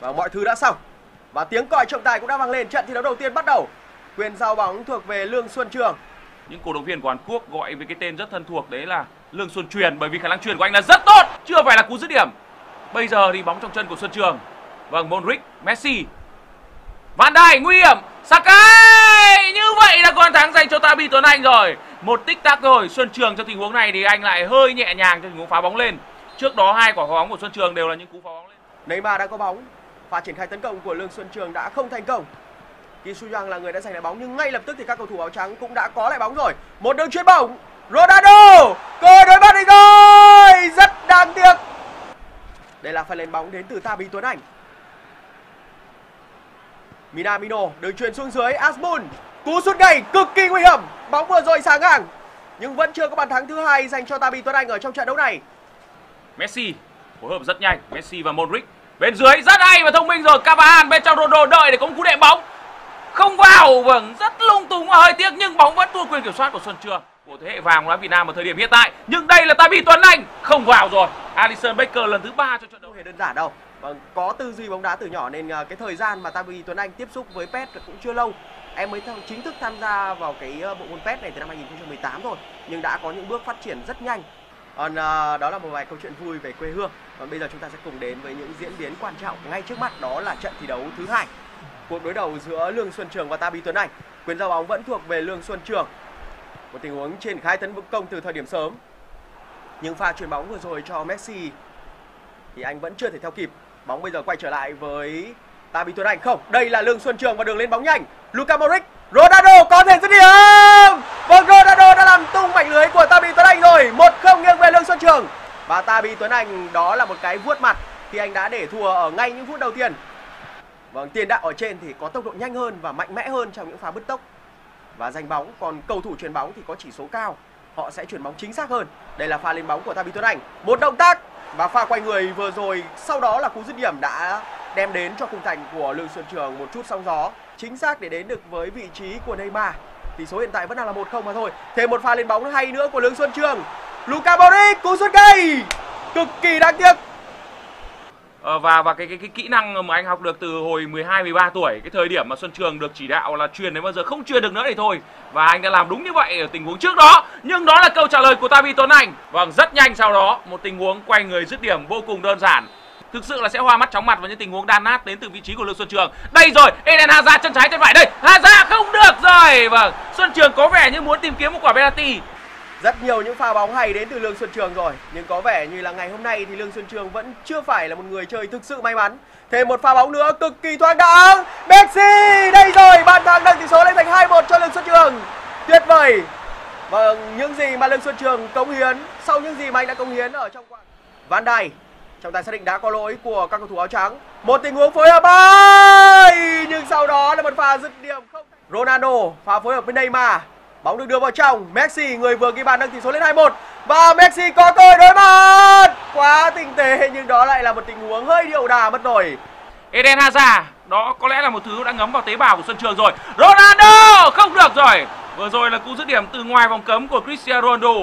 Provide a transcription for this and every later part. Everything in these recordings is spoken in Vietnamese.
và mọi thứ đã xong và tiếng còi trọng tài cũng đã vang lên trận thi đấu đầu tiên bắt đầu quyền giao bóng thuộc về lương xuân trường những cổ động viên của Hàn Quốc gọi với cái tên rất thân thuộc đấy là Lương Xuân Truyền bởi vì khả năng truyền của anh là rất tốt, chưa phải là cú dứt điểm. Bây giờ thì bóng trong chân của Xuân Trường. Vâng, Modric, Messi. Van Dijk nguy hiểm, Sakai. Như vậy là con thắng dành cho Tabi Tuấn Anh rồi. Một tích tắc rồi, Xuân Trường trong tình huống này thì anh lại hơi nhẹ nhàng trong tình huống phá bóng lên. Trước đó hai quả phá bóng của Xuân Trường đều là những cú phá bóng lên. Neymar đã có bóng và triển khai tấn công của Lương Xuân Trường đã không thành công. Kim Su Yang là người đã giành lại bóng nhưng ngay lập tức thì các cầu thủ áo trắng cũng đã có lại bóng rồi. Một đường chuyền bóng, Ronaldo, cơ đối bắt đi rồi, rất đáng tiếc. Đây là pha lên bóng đến từ Tabi Tuấn Anh. Minamino đường chuyền xuống dưới Asmun, cú sút gầy cực kỳ nguy hiểm, bóng vừa rồi sáng ngang nhưng vẫn chưa có bàn thắng thứ hai dành cho Tabi Tuấn Anh ở trong trận đấu này. Messi phối hợp rất nhanh, Messi và Modric bên dưới rất hay và thông minh rồi. Cavani bên trong Ronaldo đợi để có một cú đệm bóng. Không vào vâng rất lung tung và hơi tiếc nhưng bóng vẫn thua quyền kiểm soát của Xuân Trường của thế hệ vàng bóng đá Việt Nam ở thời điểm hiện tại. Nhưng đây là Tabi Tuấn Anh. Không vào rồi. Alisson Becker lần thứ ba cho trận đấu. Hề đơn giản đâu. Vâng có tư duy bóng đá từ nhỏ nên ờ, cái thời gian mà Tabi Tuấn Anh tiếp xúc với PES cũng chưa lâu. Em mới chính thức tham gia vào cái ờ, bộ môn PES này từ năm 2018 thôi nhưng đã có những bước phát triển rất nhanh. Còn à, đó là một vài câu chuyện vui về quê hương và bây giờ chúng ta sẽ cùng đến với những diễn biến quan trọng ngay trước mắt đó là trận thi đấu thứ hai cuộc đối đầu giữa Lương Xuân Trường và Tabi Tuấn Anh. Quyền giao bóng vẫn thuộc về Lương Xuân Trường. Một tình huống triển khai tấn công từ thời điểm sớm. Nhưng pha chuyền bóng vừa rồi cho Messi thì anh vẫn chưa thể theo kịp. Bóng bây giờ quay trở lại với Tabi Tuấn Anh. Không, đây là Lương Xuân Trường và đường lên bóng nhanh. Luka Modric, Ronaldo có thể dứt điểm. Vâng, Ronaldo đã làm tung mảnh lưới của Tabi Tuấn Anh rồi. Một không nghiêng về Lương Xuân Trường. Và Tabi Tuấn Anh đó là một cái vuốt mặt khi anh đã để thua ở ngay những phút đầu tiên. Vâng, tiền đạo ở trên thì có tốc độ nhanh hơn và mạnh mẽ hơn trong những pha bứt tốc và giành bóng, còn cầu thủ chuyền bóng thì có chỉ số cao, họ sẽ chuyển bóng chính xác hơn. Đây là pha lên bóng của Tabi Tuấn Anh, một động tác và pha quay người vừa rồi, sau đó là cú dứt điểm đã đem đến cho khung thành của Lương Xuân Trường một chút sóng gió, chính xác để đến được với vị trí của Neymar. Tỷ số hiện tại vẫn đang là 1-0 mà thôi. Thêm một pha lên bóng hay nữa của Lương Xuân Trường. Luka Modric cú sút gay cực kỳ đáng tiếc ờ, và và cái, cái cái kỹ năng mà anh học được từ hồi 12 13 tuổi, cái thời điểm mà Xuân Trường được chỉ đạo là truyền đến bao giờ không truyền được nữa thì thôi. Và anh đã làm đúng như vậy ở tình huống trước đó. Nhưng đó là câu trả lời của Tavi Tuấn Anh. Vâng, rất nhanh sau đó một tình huống quay người dứt điểm vô cùng đơn giản. Thực sự là sẽ hoa mắt chóng mặt vào những tình huống đan nát đến từ vị trí của Lương Xuân Trường. Đây rồi, Eden Hazard chân trái chân phải đây. Hazard không được rồi. Vâng, Xuân Trường có vẻ như muốn tìm kiếm một quả penalty rất nhiều những pha bóng hay đến từ Lương Xuân Trường rồi. Nhưng có vẻ như là ngày hôm nay thì Lương Xuân Trường vẫn chưa phải là một người chơi thực sự may mắn. Thêm một pha bóng nữa cực kỳ thoáng đãng. Messi, đây rồi, bàn thắng nâng tỷ số lên thành 2-1 cho Lương Xuân Trường. Tuyệt vời. Và những gì mà Lương Xuân Trường cống hiến, Sau những gì mà anh đã cống hiến ở trong quán Van Dijk, Trọng tài xác định đã có lỗi của các cầu thủ áo trắng. Một tình huống phối hợp bay! Nhưng sau đó là một pha dứt điểm không Ronaldo, pha phối hợp với Neymar. Bóng được đưa vào trong, Messi người vừa ghi bàn nâng tỷ số lên 2-1 và Messi có cơ hội đối mặt. Quá tinh tế nhưng đó lại là một tình huống hơi điệu đà mất rồi. Eden Hazard, đó có lẽ là một thứ đã ngấm vào tế bào của sân trường rồi. Ronaldo không được rồi. Vừa rồi là cú dứt điểm từ ngoài vòng cấm của Cristiano Ronaldo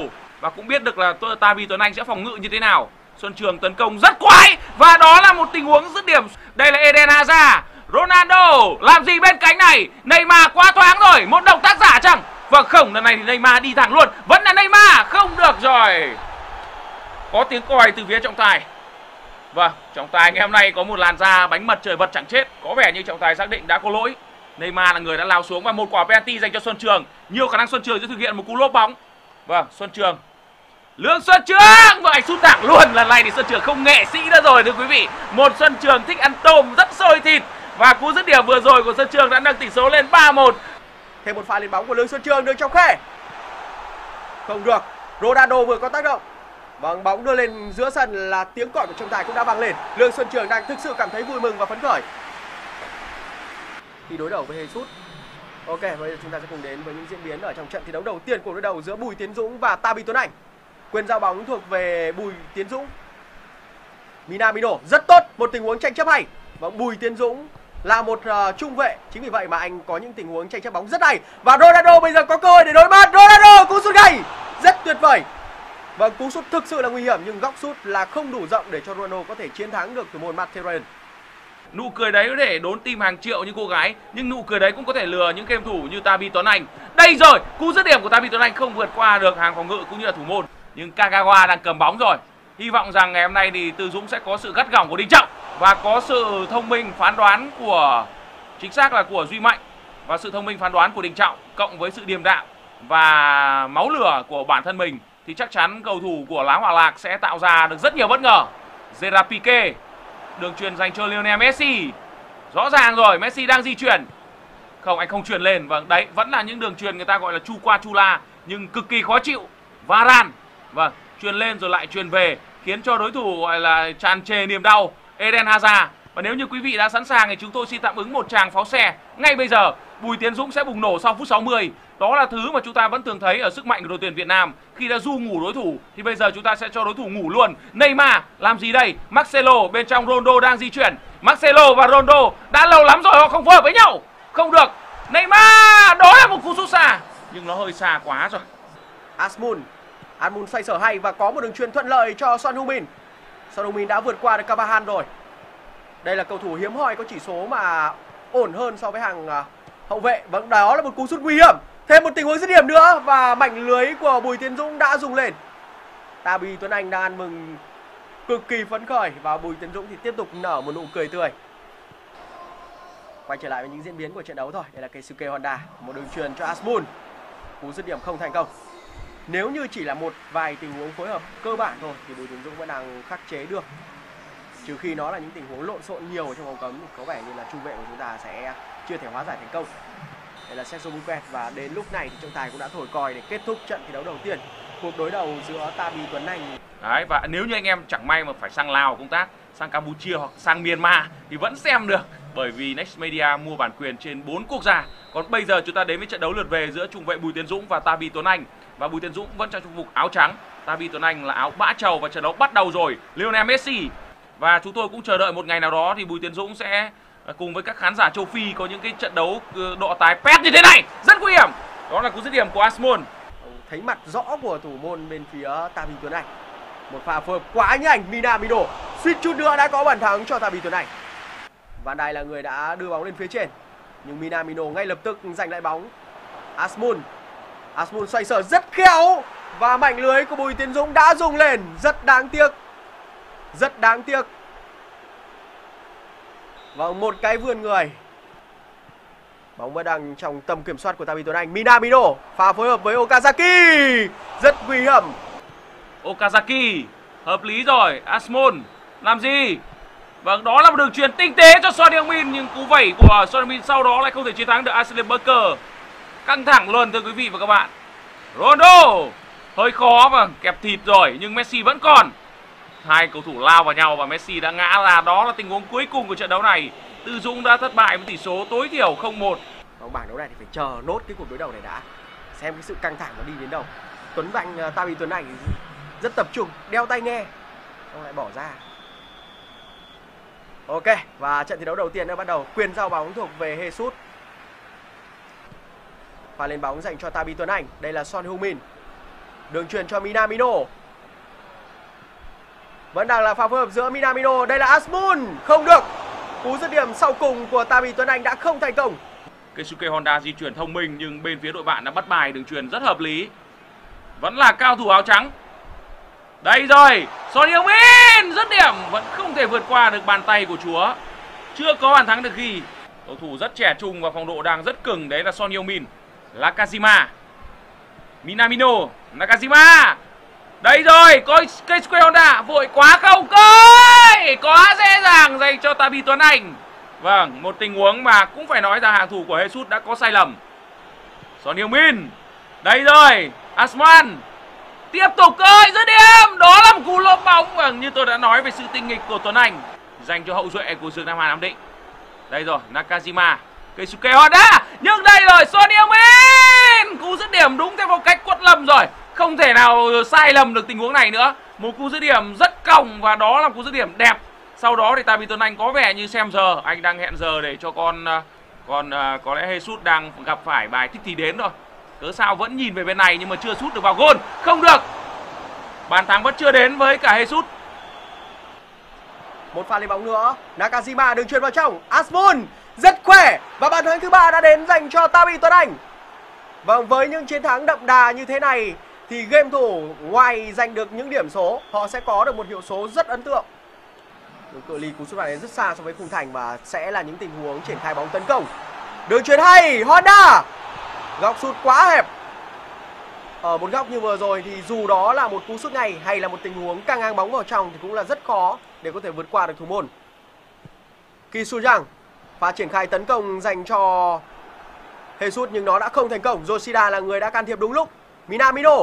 và cũng biết được là Tavi Tuấn Anh sẽ phòng ngự như thế nào. Xuân Trường tấn công rất quái và đó là một tình huống dứt điểm. Đây là Eden Hazard. Ronaldo làm gì bên cánh này? Neymar quá thoáng rồi, một động tác giả chẳng? Vâng không, lần này thì Neymar đi thẳng luôn. Vẫn là Neymar, không được rồi. Có tiếng còi từ phía trọng tài. Vâng, trọng tài ngày hôm nay có một làn da bánh mật trời vật chẳng chết. Có vẻ như trọng tài xác định đã có lỗi. Neymar là người đã lao xuống và một quả penalty dành cho Xuân Trường. Nhiều khả năng Xuân Trường sẽ thực hiện một cú lốp bóng. Vâng, Xuân Trường. Lương Xuân Trường! Và anh sút thẳng luôn. Lần này thì Xuân Trường không nghệ sĩ nữa rồi thưa quý vị. Một Xuân Trường thích ăn tôm rất sôi thịt. Và cú dứt điểm vừa rồi của Xuân Trường đã nâng tỷ số lên 3-1 Thêm một pha lên bóng của Lương Xuân Trường đường trong khe. Không được. Ronaldo vừa có tác động. Vâng, bóng đưa lên giữa sân là tiếng còi của trọng tài cũng đã vang lên. Lương Xuân Trường đang thực sự cảm thấy vui mừng và phấn khởi. Khi đối đầu với Jesus. Ok, bây giờ chúng ta sẽ cùng đến với những diễn biến ở trong trận thi đấu đầu tiên của đối đầu giữa Bùi Tiến Dũng và Tabi Tuấn Anh. Quyền giao bóng thuộc về Bùi Tiến Dũng. Minamino rất tốt, một tình huống tranh chấp hay. Vâng, Bùi Tiến Dũng là một uh, trung vệ. Chính vì vậy mà anh có những tình huống tranh chấp bóng rất hay. Và Ronaldo bây giờ có cơ hội để đối mặt. Ronaldo cú sút gầy rất tuyệt vời. Và cú sút thực sự là nguy hiểm nhưng góc sút là không đủ rộng để cho Ronaldo có thể chiến thắng được thủ môn Matherin nụ cười đấy có thể đốn tim hàng triệu những cô gái nhưng nụ cười đấy cũng có thể lừa những game thủ như Tabi Tuấn Anh. Đây rồi cú dứt điểm của Tabi Tuấn Anh không vượt qua được hàng phòng ngự cũng như là thủ môn. Nhưng Kagawa đang cầm bóng rồi. Hy vọng rằng ngày hôm nay thì Tư Dũng sẽ có sự gắt gỏng của Đình Trọng và có sự thông minh phán đoán của chính xác là của Duy Mạnh và sự thông minh phán đoán của Đình Trọng cộng với sự điềm đạm và máu lửa của bản thân mình thì chắc chắn cầu thủ của Lá hòa Lạc sẽ tạo ra được rất nhiều bất ngờ. Gerard Pique, đường truyền dành cho Lionel Messi. Rõ ràng rồi, Messi đang di chuyển. Không, anh không truyền lên. Vâng, đấy vẫn là những đường truyền người ta gọi là chu qua chu la nhưng cực kỳ khó chịu. Varane, vâng, truyền lên rồi lại truyền về khiến cho đối thủ gọi là tràn trề niềm đau. Eden Hazard và nếu như quý vị đã sẵn sàng thì chúng tôi xin tạm ứng một tràng pháo xe ngay bây giờ. Bùi Tiến Dũng sẽ bùng nổ sau phút 60. Đó là thứ mà chúng ta vẫn thường thấy ở sức mạnh của đội tuyển Việt Nam. Khi đã du ngủ đối thủ thì bây giờ chúng ta sẽ cho đối thủ ngủ luôn. Neymar làm gì đây? Marcelo bên trong Ronaldo đang di chuyển. Marcelo và Ronaldo đã lâu lắm rồi, họ không phối hợp với nhau. Không được. Neymar, đó là một cú sút xa nhưng nó hơi xa quá rồi. Asmun Asmun xoay sở hay và có một đường truyền thuận lợi cho Son Heung-min. Son Heung-min đã vượt qua được Cavahan rồi. Đây là cầu thủ hiếm hoi có chỉ số mà ổn hơn so với hàng à, hậu vệ. Vâng, đó là một cú sút nguy hiểm. Thêm một tình huống dứt điểm nữa và mảnh lưới của Bùi Tiến Dũng đã dùng lên. Tabi Tuấn Anh đang ăn mừng cực kỳ phấn khởi và Bùi Tiến Dũng thì tiếp tục nở một nụ cười tươi. Quay trở lại với những diễn biến của trận đấu thôi. Đây là Keisuke Honda, một đường truyền cho Asmun. Cú dứt điểm không thành công. Nếu như chỉ là một vài tình huống phối hợp cơ bản thôi, thì Bùi Tiến Dũng vẫn đang khắc chế được. Trừ khi nó là những tình huống lộn xộn nhiều trong vòng cấm, thì có vẻ như là trung vệ của chúng ta sẽ chưa thể hóa giải thành công. Đây là Sergio Busquets và đến lúc này thì trọng tài cũng đã thổi còi để kết thúc trận thi đấu đầu tiên. Cuộc đối đầu giữa Tabi Tuấn Anh. Đấy, và nếu như anh em chẳng may mà phải sang Lào công tác, sang Campuchia hoặc sang Myanmar thì vẫn xem được. Bởi vì Next Media mua bản quyền trên 4 quốc gia. Còn bây giờ chúng ta đến với trận đấu lượt về giữa trung vệ Bùi Tiến Dũng và Tabi Tuấn Anh và Bùi Tiến Dũng vẫn trong trang phục áo trắng, Tabi Tuấn Anh là áo bã trầu và trận đấu bắt đầu rồi. Lionel Messi. Và chúng tôi cũng chờ đợi một ngày nào đó thì Bùi Tiến Dũng sẽ à, cùng với các khán giả châu Phi có những cái trận đấu ờ, độ tài pet như thế này. Rất nguy hiểm. Đó là cú dứt điểm của Asmon thấy mặt rõ của thủ môn bên phía Tabi Tuấn Anh. Một pha phối hợp quá nhanh Minamino suýt chút nữa đã có bàn thắng cho Tabi Tuấn Anh. Van Dijk là người đã đưa bóng lên phía trên. Nhưng Minamino ngay lập tức giành lại bóng. Asmund Asmun xoay sở rất khéo và mạnh lưới của Bùi Tiến Dũng đã dùng lên. Rất đáng tiếc. Rất đáng tiếc. Vâng, một cái vườn người. Bóng vẫn đang trong tầm kiểm soát của Tabi Tuấn Anh. Minamino pha phối hợp với Okazaki. Rất nguy hiểm. Okazaki hợp lý rồi. Asmon làm gì? Vâng, đó là một đường truyền tinh tế cho Son Heung-min nhưng cú vẩy của Son Heung-min sau đó lại không thể chiến thắng được Ashley Barker. Căng thẳng luôn thưa quý vị và các bạn. Ronaldo hơi khó và kẹp thịt rồi nhưng Messi vẫn còn. Hai cầu thủ lao vào nhau và Messi đã ngã ra. Đó là tình huống cuối cùng của trận đấu này. Tư Dũng đã thất bại với tỷ số tối thiểu 0-1 Vòng vâng, bảng đấu này thì phải chờ nốt cái cuộc đối đầu này đã. Xem cái sự căng thẳng nó đi đến đâu. Tuấn Anh uh, ờ, Bị Tuấn Anh rất tập trung. Đeo tai nghe xong lại bỏ ra. Ok và trận thi đấu đầu tiên đã bắt đầu. Quyền giao bóng thuộc về Jesus pha lên bóng dành cho Tabi Tuấn Anh đây là Son Heung-min đường truyền cho Minamino vẫn đang là pha phối hợp giữa Minamino. Đây là Asmun. Không được. Cú dứt điểm sau cùng của Tabi Tuấn Anh đã không thành công. Keisuke Honda di chuyển thông minh nhưng bên phía đội bạn đã bắt bài đường truyền rất hợp lý. Vẫn là cao thủ áo trắng. Đây rồi, Son Heung-min dứt điểm vẫn không thể vượt qua được bàn tay của chúa. Chưa có bàn thắng được ghi. Cầu thủ rất trẻ trung và phong độ đang rất cứng đấy là Son Heung-min. Nakajima. Minamino, Nakajima đây rồi, coi cây Square Honda vội quá không? Coi! Quá dễ dàng dành cho Tabi Tuấn Anh. Vâng, một tình huống mà cũng phải nói rằng hàng thủ của Jesus đã có sai lầm. Son Heung-min. Đây rồi, Asman. Tiếp tục ơi, dứt điểm. Đó là một cú lốp bóng vâng như tôi đã nói về sự tinh nghịch của Tuấn Anh dành cho hậu duệ của Dương Nam Hà Nam Định. Đây rồi, Nakajima. Keisuke Honda. Nhưng đây rồi, Son Heung-min. Cú dứt điểm đúng theo phong cách quất lâm rồi. Không thể nào sai lầm được tình huống này nữa. Một cú dứt điểm rất còng và đó là cú dứt điểm đẹp. Sau đó thì Tabi Tuấn Anh có vẻ như xem giờ. Anh đang hẹn giờ để cho con à, Còn à, có lẽ Jesus đang gặp phải bài thích thì đến rồi Cớ sao vẫn nhìn về bên này nhưng mà chưa sút được vào gôn. Không được. Bàn thắng vẫn chưa đến với cả Jesus. Một pha lên bóng nữa. Nakajima đường truyền vào trong. Asmon rất khỏe. Và bàn thắng thứ ba đã đến dành cho Tabi Tuấn Anh. Vâng với những chiến thắng đậm đà như thế này, thì game thủ ngoài giành được những điểm số, họ sẽ có được một hiệu số rất ấn tượng. Cự ly cú sút này rất xa so với khung thành và sẽ là những tình huống triển khai bóng tấn công. Đường chuyền hay, Honda! Góc sút quá hẹp. Ở một góc như vừa rồi thì dù đó là một cú sút ngay hay là một tình huống căng ngang bóng vào trong thì cũng là rất khó để có thể vượt qua được thủ môn. Kisuyang pha triển khai tấn công dành cho Jesus, nhưng nó đã không thành công. Yoshida là người đã can thiệp đúng lúc. Minamino.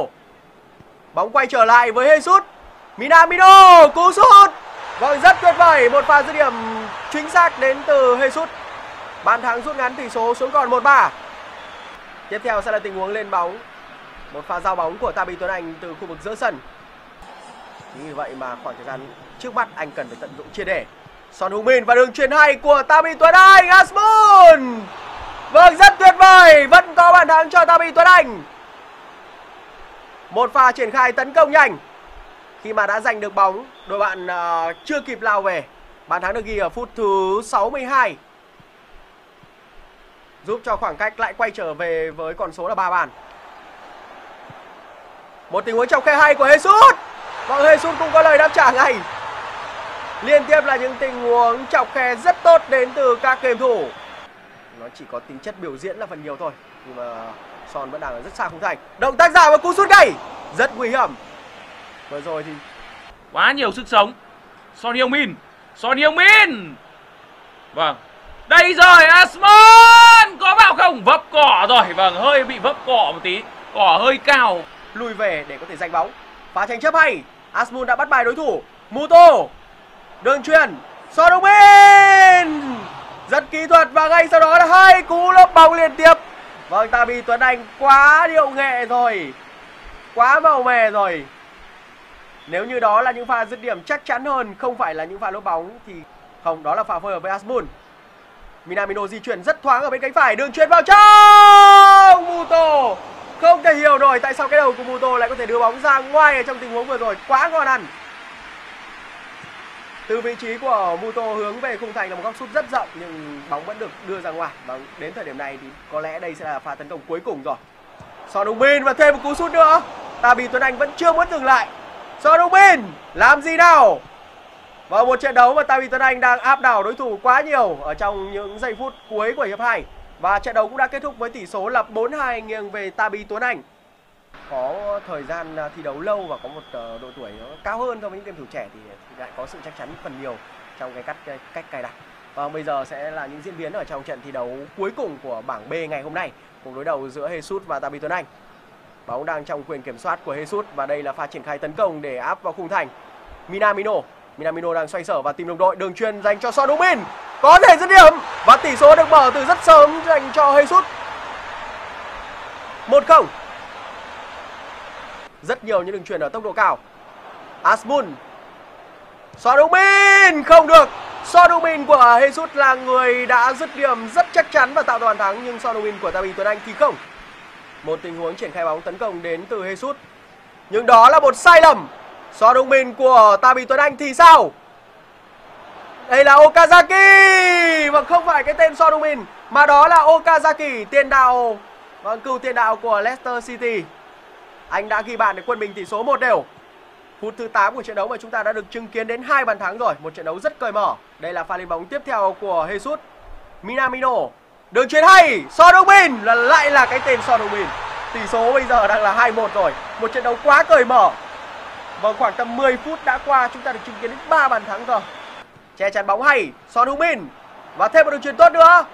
Bóng quay trở lại với Jesus. Minamino, cú sút. Vâng rất tuyệt vời. Một pha dứt điểm chính xác đến từ Jesus. Bàn thắng rút ngắn tỷ số xuống còn 1-3 tiếp theo sẽ là tình huống lên bóng. Một pha giao bóng của Tabi Tuấn Anh từ khu vực giữa sân. Chính vì vậy mà khoảng thời gian trước mắt anh cần phải tận dụng chia để Son Heung-min và đường truyền hay của Tami Tuấn Anh Asmun. Vâng rất tuyệt vời. Vẫn có bàn thắng cho Tami Tuấn Anh. Một pha triển khai tấn công nhanh. Khi mà đã giành được bóng Đội bạn uh, chưa kịp lao về. Bàn thắng được ghi ở phút thứ 62 Giúp cho khoảng cách lại quay trở về với con số là 3 bàn. Một tình huống trọng khe hay của Jesus. Vâng Jesus cũng có lời đáp trả ngay. Liên tiếp là những tình huống chọc khe rất tốt đến từ các game thủ. Nó chỉ có tính chất biểu diễn là phần nhiều thôi Nhưng mà Son vẫn đang ở rất xa khung thành. Động tác giả và cú sút gay Rất nguy hiểm. Vừa rồi thì Quá nhiều sức sống. Son Heung Min Son Heung Min Vâng. Đây rồi Asmon Có vào không? Vấp cỏ rồi. Vâng hơi bị vấp cỏ một tí. Cỏ hơi cao. Lùi về để có thể giành bóng. Phá tranh chấp hay. Asmun đã bắt bài đối thủ. Muto Đường truyền so đông bên Rất kỹ thuật và ngay sau đó là hai cú lốp bóng liên tiếp. Vâng bị Tuấn Anh quá điệu nghệ rồi. Quá màu mè rồi. Nếu như đó là những pha dứt điểm chắc chắn hơn, Không phải là những pha lốp bóng, Thì không, đó là pha phối hợp với Asmun Minamino di chuyển rất thoáng ở bên cánh phải, Đường truyền vào trong! Muto Không thể hiểu nổi tại sao cái đầu của Muto lại có thể đưa bóng ra ngoài ở trong tình huống vừa rồi. Quá ngon ăn từ vị trí của Muto hướng về khung thành là một góc sút rất rộng, nhưng bóng vẫn được đưa ra ngoài và đến thời điểm này thì có lẽ đây sẽ là pha tấn công cuối cùng rồi. Son Heung-min và thêm một cú sút nữa. Tabi Tuấn Anh vẫn chưa muốn dừng lại. Son Heung-min làm gì nào? Vào một trận đấu mà Tabi Tuấn Anh đang áp đảo đối thủ quá nhiều ở trong những giây phút cuối của hiệp 2 và trận đấu cũng đã kết thúc với tỷ số là 4-2 nghiêng về Tabi Tuấn Anh có thời gian à, thi đấu lâu và có một ờ, độ tuổi nó cao hơn so với những game thủ trẻ thì, lại có sự chắc chắn phần nhiều trong cái cách cách cài đặt. Và bây giờ sẽ là những diễn biến ở trong trận thi đấu cuối cùng của bảng B ngày hôm nay, cuộc đối đầu giữa Jesus và Tabi Tuấn Anh. Bóng đang trong quyền kiểm soát của Jesus và đây là pha triển khai tấn công để áp vào khung thành. Minamino, Minamino đang xoay sở và tìm đồng đội, đường truyền dành cho Son Heung-min. Có thể dứt điểm và tỷ số được mở từ rất sớm dành cho Jesus. 1-0 rất nhiều những đường chuyển ở tốc độ cao. Asmun Sodomin. Không được. Sodomin của Jesus là người đã dứt điểm rất chắc chắn và tạo đoàn thắng, nhưng Sodomin của Tabi Tuấn Anh thì không. Một tình huống triển khai bóng tấn công đến từ Jesus. Nhưng đó là một sai lầm. Sodomin của Tabi Tuấn Anh thì sao? Đây là Okazaki. Và không phải cái tên Sodomin, mà đó là Okazaki, tiền đạo vâng cựu tiền đạo của Leicester City anh đã ghi bàn để quân mình tỷ số một đều. Phút thứ 8 của trận đấu mà chúng ta đã được chứng kiến đến hai bàn thắng rồi, một trận đấu rất cởi mở. Đây là pha lên bóng tiếp theo của Jesus. Minamino, đường chuyền hay, Son là lại là cái tên Son Tỷ số bây giờ đang là 2-1 rồi, một trận đấu quá cởi mở. vào khoảng tầm 10 phút đã qua chúng ta được chứng kiến đến 3 bàn thắng rồi. Che chắn bóng hay, Son và thêm một đường chuyền tốt nữa.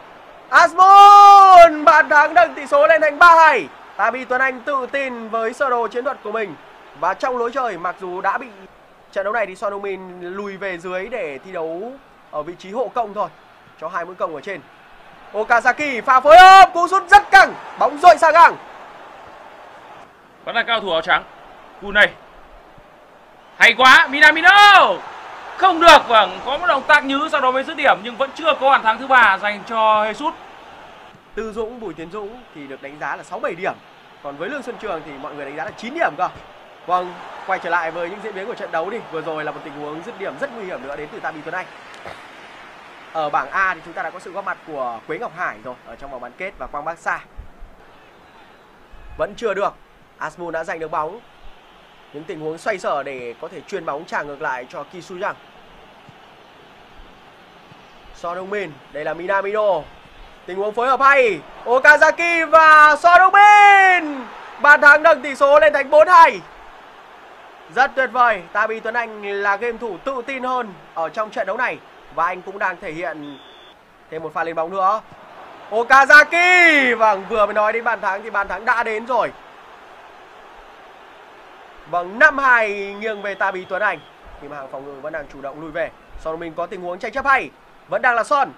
asmon bàn thắng nâng tỷ số lên thành 3-2. Tabi Tuấn Anh tự tin với sơ đồ chiến thuật của mình và trong lối chơi mặc dù đã bị trận đấu này thì Son Heung-min lùi về dưới để thi đấu ở vị trí hộ công thôi cho hai mũi công ở trên. Okazaki pha phối hợp cú sút rất căng, bóng dội sang ngang. Vẫn là cao thủ áo trắng. Cú này hay quá, Minamino không được vâng có một động tác nhứ sau đó mới dứt điểm nhưng vẫn chưa có bàn thắng thứ ba dành cho Jesus Tư Dũng, Bùi Tiến Dũng thì được đánh giá là 6 7 điểm. Còn với Lương Xuân Trường thì mọi người đánh giá là 9 điểm cơ. Vâng, quay trở lại với những diễn biến của trận đấu đi. Vừa rồi là một tình huống dứt điểm rất nguy hiểm nữa đến từ Tabi Tuấn Anh. Ở bảng A thì chúng ta đã có sự góp mặt của Quế Ngọc Hải rồi ở trong vòng bán kết và Quang Bắc Sa. Vẫn chưa được. Asmun đã giành được bóng. Những tình huống xoay sở để có thể truyền bóng trả ngược lại cho Kisuyang. Son Heung Min, đây là Minamino. Tình huống phối hợp hay. Okazaki và Son Bàn thắng nâng tỷ số lên thành 4-2. Rất tuyệt vời, Tabi Tuấn Anh là game thủ tự tin hơn ở trong trận đấu này và anh cũng đang thể hiện thêm một pha lên bóng nữa. Okazaki, vâng vừa mới nói đến bàn thắng thì bàn thắng đã đến rồi. Vâng 5-2 nghiêng về Tabi Tuấn Anh khi mà hàng phòng ngự vẫn đang chủ động lùi về. Son mình có tình huống tranh chấp hay, vẫn đang là Son.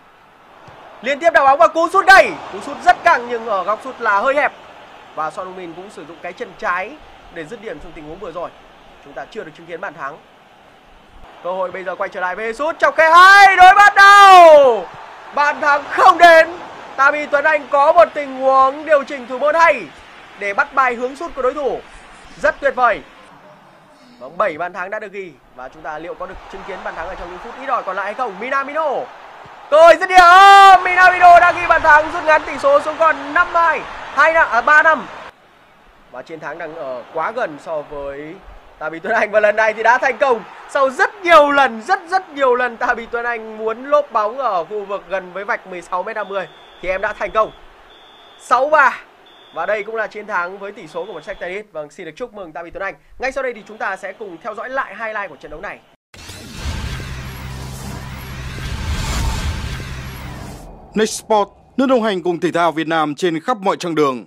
Liên tiếp đá bóng và cú sút đây, cú sút rất căng nhưng ở góc sút là hơi hẹp. Và Son Heung-min cũng sử dụng cái chân trái để dứt điểm trong tình huống vừa rồi. Chúng ta chưa được chứng kiến bàn thắng. Cơ hội bây giờ quay trở lại về sút trong khe hai đối bắt đầu. Bàn thắng không đến. Tami Tuấn Anh có một tình huống điều chỉnh thủ môn hay để bắt bài hướng sút của đối thủ. Rất tuyệt vời. Vâng, bóng 7 bàn thắng đã được ghi và chúng ta liệu có được chứng kiến bàn thắng ở trong những phút ít ỏi còn lại hay không? Minamino. Cơ hội rất điểm. Ờ, Minamino đã ghi bàn thắng rút ngắn tỷ số xuống còn 5-2. hai năm à 3 năm. Và chiến thắng đang ở quá gần so với Tabi Tuấn Anh và lần này thì đã thành công. Sau rất nhiều lần, rất rất nhiều lần Tabi Tuấn Anh muốn lốp bóng ở khu vực gần với vạch 16m50 thì em đã thành công. 6-3. Và đây cũng là chiến thắng với tỷ số của Manchester United. Vâng, xin được chúc mừng Tabi Tuấn Anh. Ngay sau đây thì chúng ta sẽ cùng theo dõi lại highlight của trận đấu này. Next Sport, nước đồng hành cùng thể thao Việt Nam trên khắp mọi chặng đường.